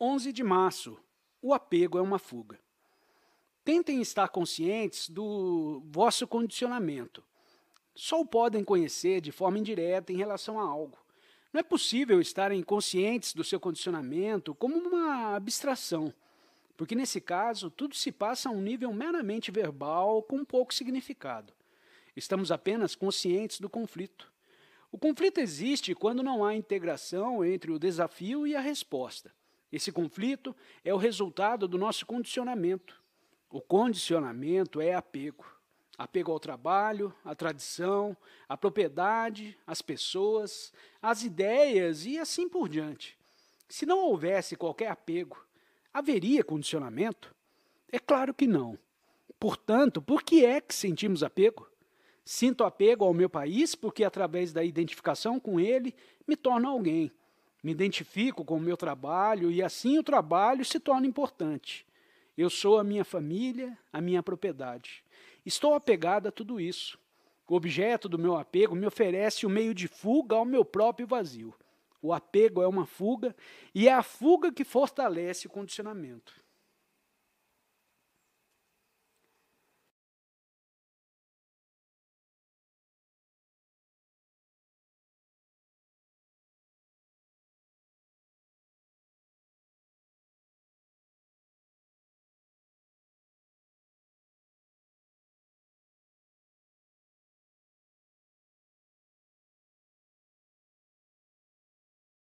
11 de março. O apego é uma fuga. Tentem estar conscientes do vosso condicionamento. Só o podem conhecer de forma indireta em relação a algo. Não é possível estarem conscientes do seu condicionamento como uma abstração, porque nesse caso tudo se passa a um nível meramente verbal com pouco significado. Estamos apenas conscientes do conflito. O conflito existe quando não há integração entre o desafio e a resposta. Esse conflito é o resultado do nosso condicionamento. O condicionamento é apego. Apego ao trabalho, à tradição, à propriedade, às pessoas, às ideias e assim por diante. Se não houvesse qualquer apego, haveria condicionamento? É claro que não. Portanto, por que é que sentimos apego? Sinto apego ao meu país porque, através da identificação com ele, me torno alguém me identifico com o meu trabalho e assim o trabalho se torna importante. Eu sou a minha família, a minha propriedade. Estou apegado a tudo isso. O objeto do meu apego me oferece o um meio de fuga ao meu próprio vazio. O apego é uma fuga e é a fuga que fortalece o condicionamento.